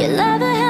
You love a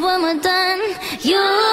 when we're done, you